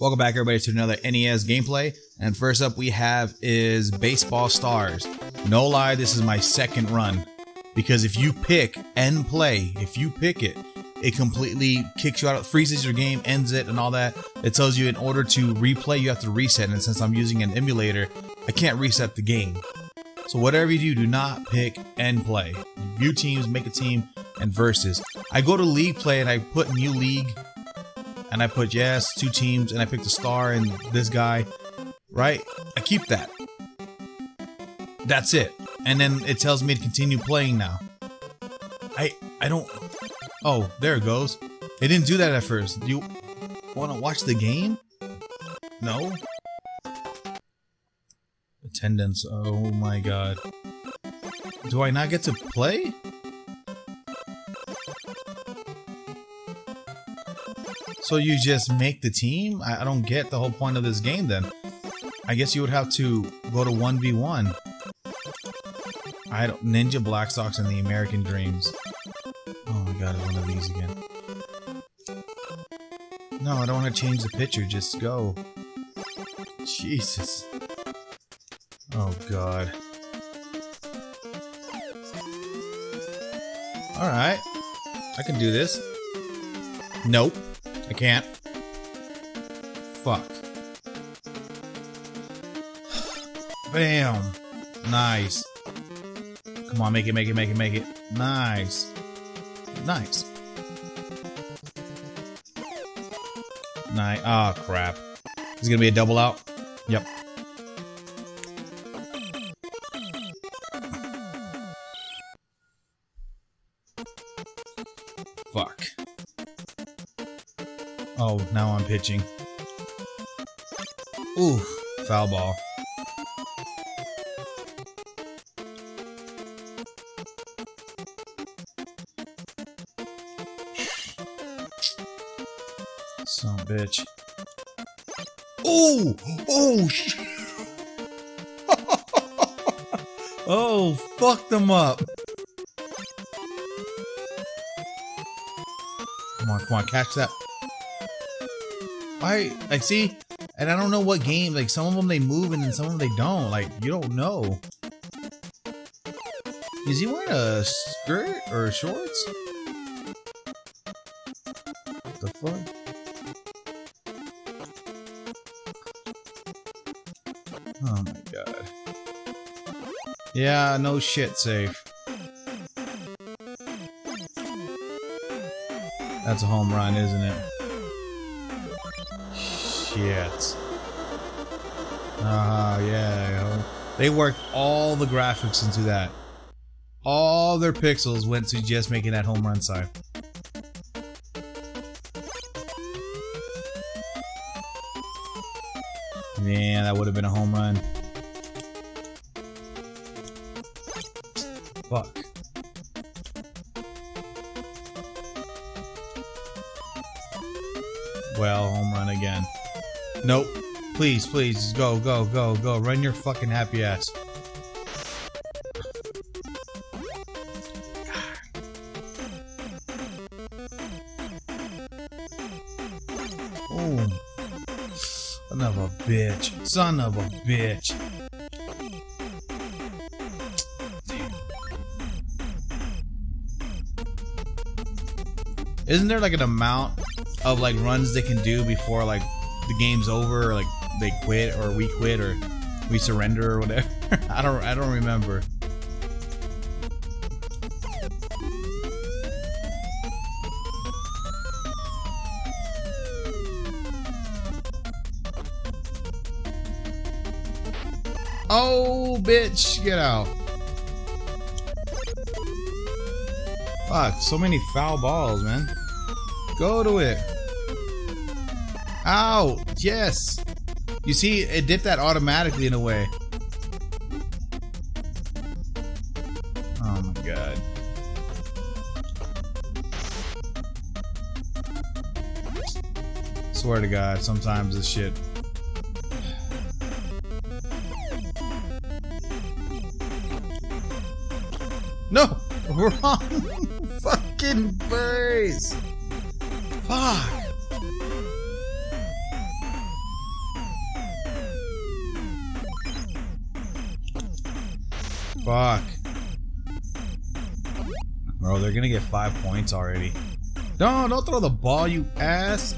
Welcome back, everybody, to another NES gameplay. And first up, we have is Baseball Stars. No lie, this is my second run because if you pick and play, if you pick it, it completely kicks you out, freezes your game, ends it, and all that. It tells you in order to replay, you have to reset. And since I'm using an emulator, I can't reset the game. So whatever you do, do not pick and play. View teams, make a team, and versus. I go to league play and I put new league and I put yes, two teams, and I picked a star and this guy, right? I keep that. That's it. And then it tells me to continue playing now. I I don't Oh, there it goes. It didn't do that at first. Do you want to watch the game? No? Attendance. Oh my god. Do I not get to play? So you just make the team? I, I don't get the whole point of this game then. I guess you would have to go to 1v1. I don't Ninja Black Sox and the American Dreams. Oh my god, one of these again. No, I don't want to change the picture, just go. Jesus. Oh god. Alright. I can do this. Nope. I can't. Fuck. Bam. Nice. Come on, make it, make it, make it, make it. Nice. Nice. Nice. Ah, oh, crap. Is gonna be a double out? Yep. Oh, now I'm pitching. Ooh, foul ball. Son bitch. Oh! Oh, shit! oh, fuck them up! Come on, come on, catch that. I like see, and I don't know what game. Like some of them they move, and then some of them they don't. Like you don't know. Is he wearing a skirt or shorts? What the fuck? Oh my god. Yeah, no shit, safe. That's a home run, isn't it? Shit. Ah, uh, yeah. They worked all the graphics into that. All their pixels went to just making that home run sign. Man, that would have been a home run. Fuck. Well, home run again. Nope. Please, please, go, go, go, go. Run your fucking happy ass. Oh. Son of a bitch. Son of a bitch. Isn't there like an amount of like runs they can do before like the game's over like they quit or we quit or we surrender or whatever? I don't I don't remember. Oh, bitch, get out. Fuck, so many foul balls, man. Go to it. Ow! Yes! You see, it did that automatically in a way. Oh my god. Swear to god, sometimes this shit No! Wrong fucking base! Fuck! Fuck. Bro, they're gonna get five points already. No, don't throw the ball, you ass.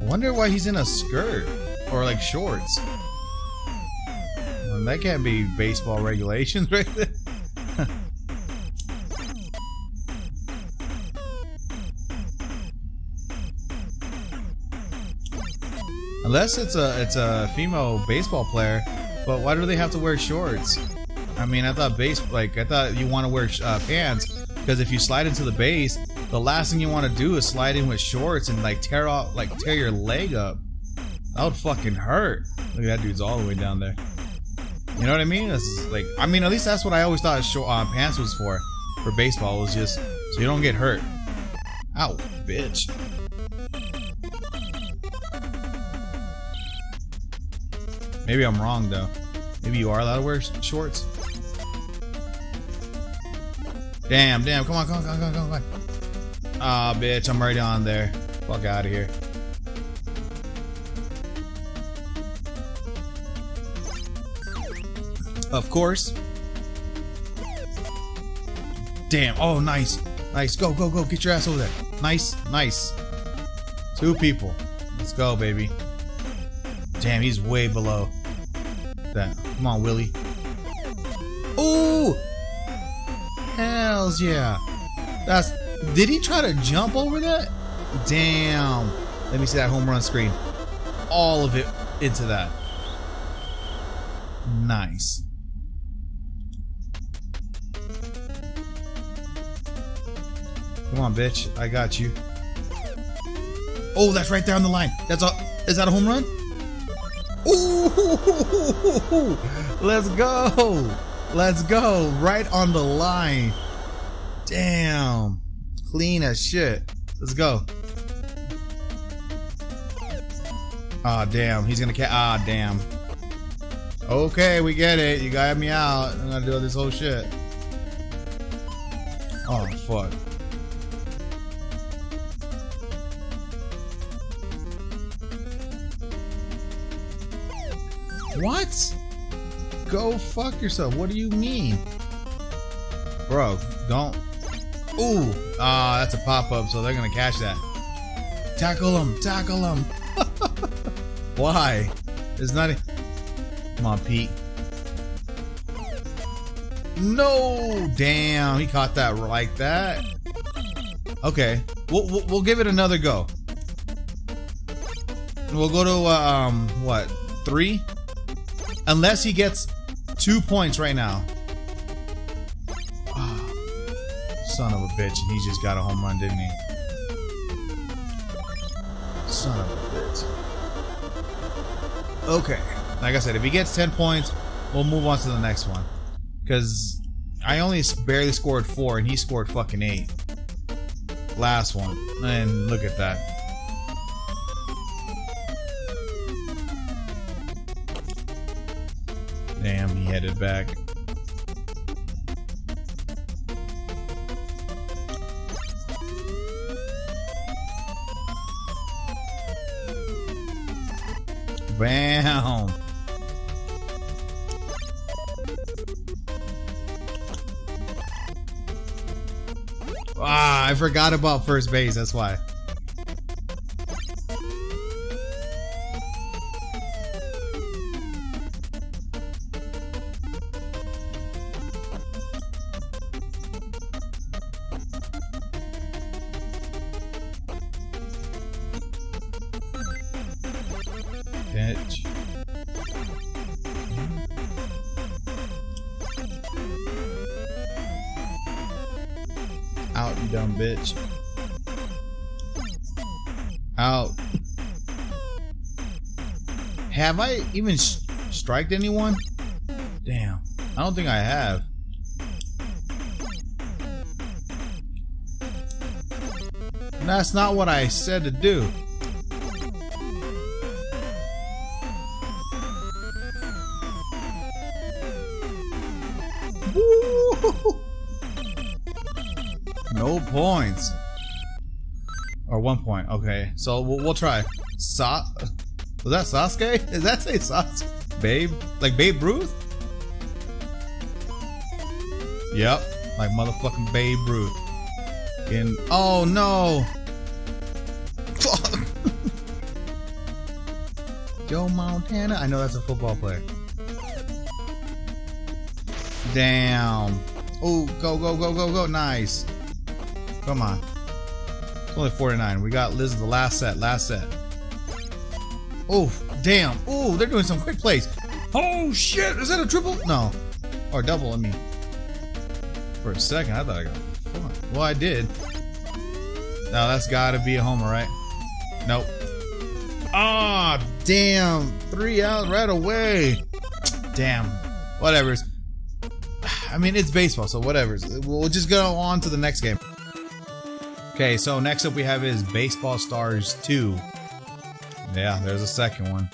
I wonder why he's in a skirt or like shorts. That can't be baseball regulations right there. Unless it's a it's a female baseball player, but why do they have to wear shorts? I mean, I thought base like I thought you want to wear uh, pants because if you slide into the base, the last thing you want to do is slide in with shorts and like tear off like tear your leg up. That would fucking hurt. Look at that dude's all the way down there. You know what I mean? It's like I mean, at least that's what I always thought short uh, pants was for. For baseball was just so you don't get hurt. Ow, bitch. Maybe I'm wrong though. Maybe you are allowed to wear shorts. Damn, damn, come on, come on, come on, come on, come on. Ah, oh, bitch, I'm right on there. Fuck out of here. Of course. Damn, oh, nice. Nice, go, go, go, get your ass over there. Nice, nice. Two people. Let's go, baby. Damn, he's way below that. Come on, Willie. Ooh! Hells yeah. That's... Did he try to jump over that? Damn. Let me see that home run screen. All of it into that. Nice. Come on, bitch. I got you. Oh, that's right there on the line. That's a... Is that a home run? Ooh, let's go. Let's go. Right on the line. Damn. Clean as shit. Let's go. Ah, oh, damn. He's gonna catch. Ah, oh, damn. Okay, we get it. You got me out. I'm gonna do this whole shit. Oh, fuck. What? Go fuck yourself. What do you mean? Bro, don't. Ooh. Ah, that's a pop-up, so they're gonna catch that. Tackle him. Tackle him. Why? It's not. A... Come on, Pete. No! Damn, he caught that like that. Okay, we'll, we'll, we'll give it another go. We'll go to, uh, um, what, three? Unless he gets two points right now. Oh, son of a bitch. And he just got a home run, didn't he? Son of a bitch. Okay. Like I said, if he gets 10 points, we'll move on to the next one. Because I only barely scored four, and he scored fucking eight. Last one. And look at that. Back. Bam! Ah, I forgot about first base, that's why. Out, you dumb bitch. Out. Have I even striked anyone? Damn. I don't think I have. That's not what I said to do. Points. Or one point. Okay, so we'll, we'll try. Sa was that Sasuke? Is that say Sasuke? Babe? Like Babe Ruth? Yep, like motherfucking Babe Ruth. In oh no! Fuck! Joe Montana. I know that's a football player. Damn. Oh, go, go, go, go, go. Nice. Come on. It's only 49. We got Liz the last set. Last set. Oh, damn. Oh, they're doing some quick plays. Oh, shit. Is that a triple? No. Or double, I mean. For a second, I thought I got fucked. Well, I did. Now, that's got to be a homer, right? Nope. Ah, oh, damn. Three out right away. Damn. Whatever. I mean, it's baseball, so whatever. We'll just go on to the next game. Okay, so next up we have is Baseball Stars 2. Yeah, there's a second one.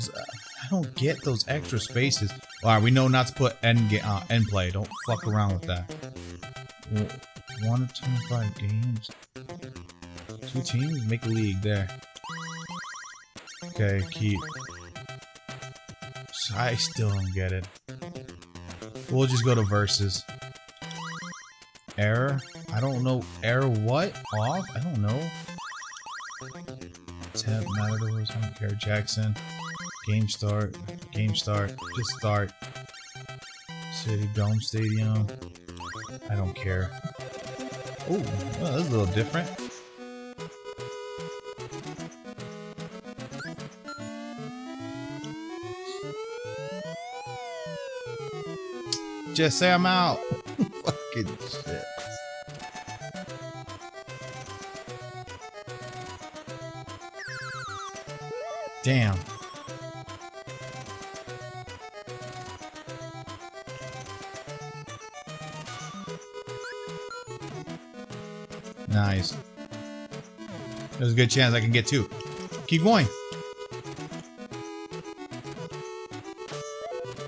I don't get those extra spaces. Alright, we know not to put end, uh, end play. Don't fuck around with that. One to 25 games. Two teams? Make a league there. Okay, keep. I still don't get it. We'll just go to verses. Error? I don't know. Error what? Off? I don't know. Temp, Matadors, I don't care. Jackson. Game start. Game start. Just start. City Dome Stadium. I don't care. Oh, well, that's a little different. Just say I'm out. Fucking shit. Damn. Nice. There's a good chance I can get two. Keep going.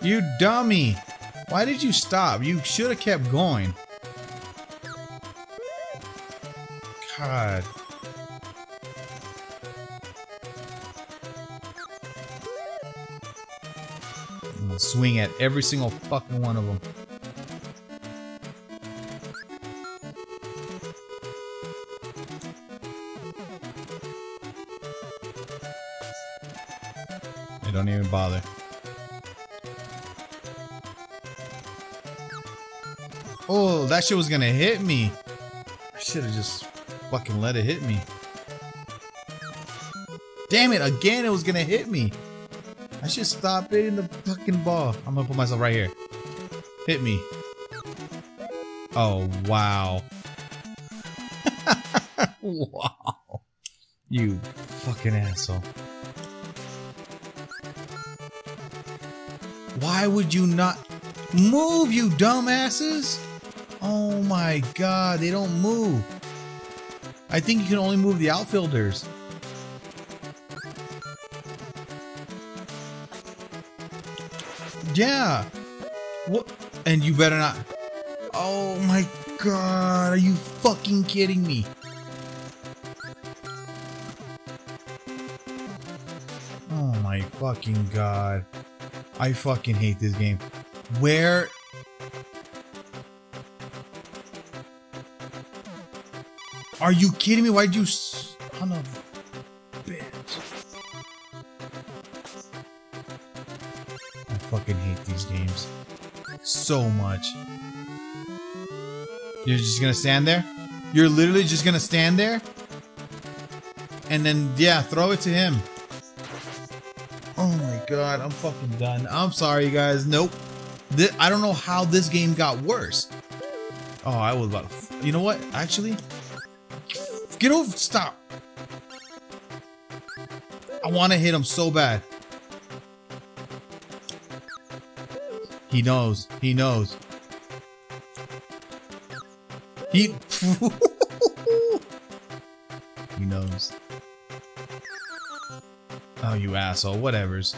You dummy. Why did you stop? You should have kept going. God. Swing at every single fucking one of them. They don't even bother. Oh, that shit was gonna hit me. I should have just fucking let it hit me. Damn it, again it was gonna hit me. I should stop hitting the fucking ball. I'm gonna put myself right here. Hit me. Oh, wow. wow. You fucking asshole. Why would you not move, you dumbasses? Oh my god, they don't move. I think you can only move the outfielders. Yeah. What? And you better not. Oh my god, are you fucking kidding me? Oh my fucking god. I fucking hate this game. Where Are you kidding me? Why'd you son of bitch? I fucking hate these games so much. You're just gonna stand there? You're literally just gonna stand there? And then, yeah, throw it to him. Oh my god, I'm fucking done. I'm sorry, guys. Nope. This, I don't know how this game got worse. Oh, I was about to... You know what? Actually, Get over. Stop. I want to hit him so bad. He knows. He knows. He. he knows. Oh, you asshole. Whatever's.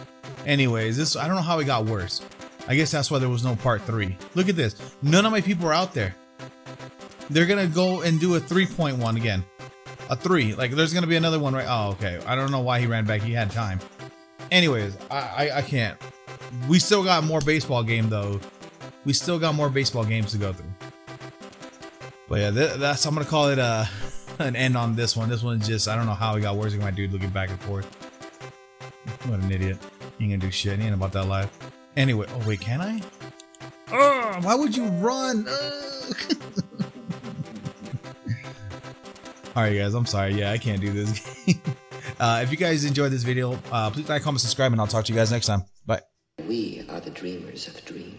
Anyways, this I don't know how it got worse. I guess that's why there was no part three. Look at this. None of my people are out there. They're gonna go and do a 3.1 again. A three. Like there's gonna be another one right. Oh, okay. I don't know why he ran back. He had time. Anyways, I I, I can't. We still got more baseball game though. We still got more baseball games to go through. But yeah, th that's I'm gonna call it uh an end on this one. This one's just I don't know how he got worse my dude looking back and forth. What an idiot. He ain't gonna do shit. He ain't about that life. Anyway, oh wait, can I? Oh, why would you run? All right, guys, I'm sorry. Yeah, I can't do this game. uh, if you guys enjoyed this video, uh, please like, comment, subscribe, and I'll talk to you guys next time. Bye. We are the dreamers of dreams.